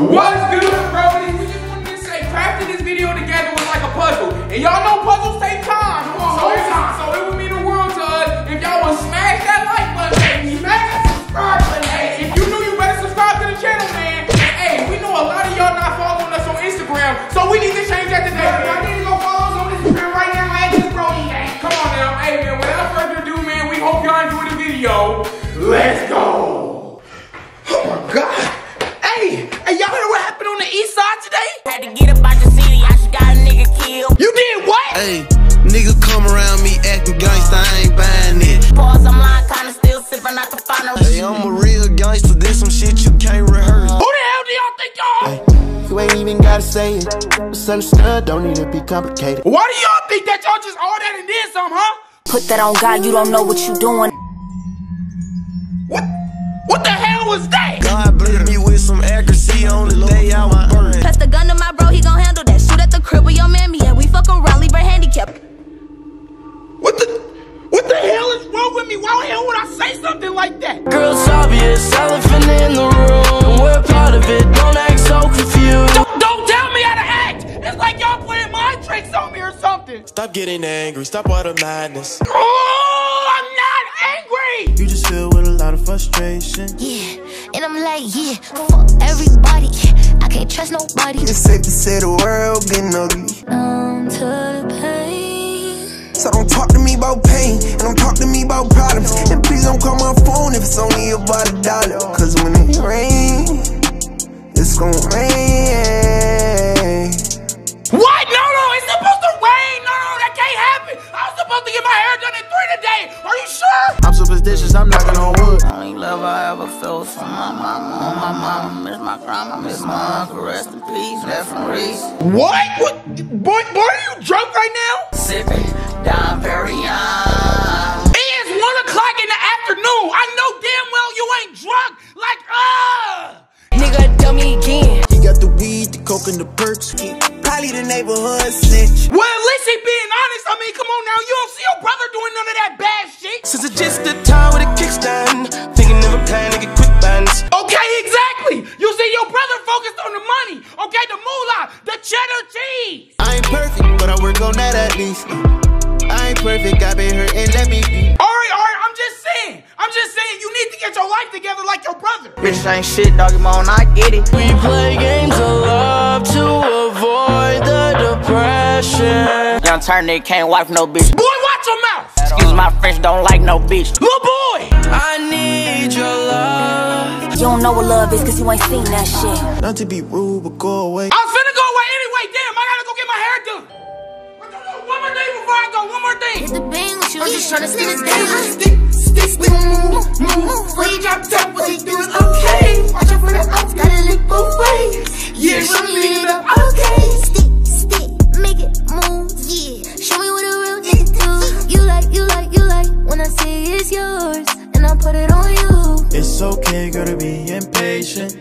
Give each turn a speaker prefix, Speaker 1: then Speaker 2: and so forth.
Speaker 1: What's good, bro? We just wanted to say crafting this video together was like a puzzle. And y'all know puzzles take time. So, so it would mean the world to us if y'all would smash that like button and smash that subscribe button. Hey, if you new, you better subscribe to the channel, man. And hey, we know a lot of y'all not following us on Instagram, so we need to change that today. Y'all need to go follow us on Instagram right now at this Brody Gang. Come on now. Hey, man, without further ado, man, we hope y'all enjoy the video.
Speaker 2: City, I just got a nigga killed.
Speaker 3: You did what?
Speaker 4: Hey, nigga come around me acting gangsta, I ain't buying it.
Speaker 2: Pause, I'm lying, kinda still sipping out the final.
Speaker 4: Hey, I'm a real gangster, this some shit you can't rehearse.
Speaker 3: Who the hell do y'all think y'all?
Speaker 5: Hey, You ain't even gotta say it. Misunderstood, don't need to be complicated.
Speaker 3: Why do y'all think that y'all just all that and then some, huh?
Speaker 2: Put that on God, you don't know what you doing.
Speaker 3: Something like that?
Speaker 6: Girl, it's obvious, elephant in the room. We're part of it, don't act so confused.
Speaker 3: Don't, don't tell me how to act. It's like y'all putting my tricks on me or something.
Speaker 6: Stop getting angry, stop all the madness.
Speaker 3: Oh, I'm not angry.
Speaker 5: You just feel with a lot of frustration.
Speaker 7: Yeah, and I'm like, yeah, fuck everybody. I can't trust nobody.
Speaker 5: It's safe to say the world getting ugly.
Speaker 7: Numb to the pain.
Speaker 5: So don't talk to me about pain, gon' rain.
Speaker 3: What? No, no, it's supposed to rain. No, no, that can't happen. I was supposed to get my hair done at three today. Are you sure?
Speaker 5: I'm superstitious, I'm knocking on wood.
Speaker 2: Only love I ever felt from my mama. On my mama, miss my grandma, miss my uncle. Rest in peace, left from Reese.
Speaker 3: What? What? Boy, boy, are you drunk right now?
Speaker 2: Sipping, down very
Speaker 5: coke, and the perks. Probably the neighborhood snitch.
Speaker 3: Well, at least he being honest. I mean, come on now. You don't see your brother doing none of that bad shit.
Speaker 6: Since it's just the time with a kickstand, thinking of a plan to get quick bands.
Speaker 3: Okay, exactly. You see, your brother focused on the money. Okay, the moolah, the cheddar cheese.
Speaker 5: I ain't perfect, but I work on that at least. I ain't perfect, I've been hurt and let me be.
Speaker 3: All right, all right. I'm just saying. I'm just saying. You need to get your life together like your brother.
Speaker 2: Bitches ain't shit, doggy moan, I get it.
Speaker 6: We play games of love to avoid the depression.
Speaker 2: Young turn nigga can't wife no bitch.
Speaker 3: Boy, watch your mouth.
Speaker 2: Excuse my French, don't like no bitch.
Speaker 3: Little boy.
Speaker 6: I need your love.
Speaker 7: You don't know what love is cause you ain't seen that shit.
Speaker 5: Not to be rude, but go away.
Speaker 3: I was finna go away anyway. Damn, I gotta go get my hair done. One more thing before I go. One more thing.
Speaker 7: Hit the bang with you. I'm just tryna sit it
Speaker 3: Stick,
Speaker 7: down.
Speaker 3: stick, stick, stick,
Speaker 5: It's okay, girl, to be impatient.